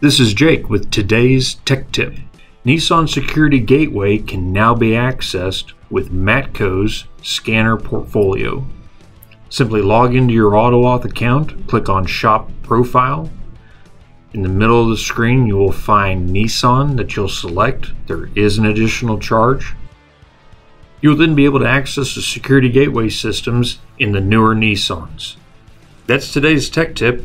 This is Jake with today's Tech Tip. Nissan Security Gateway can now be accessed with Matco's scanner portfolio. Simply log into your AutoAuth account, click on Shop Profile. In the middle of the screen, you will find Nissan that you'll select. There is an additional charge. You will then be able to access the security gateway systems in the newer Nissans. That's today's tech tip.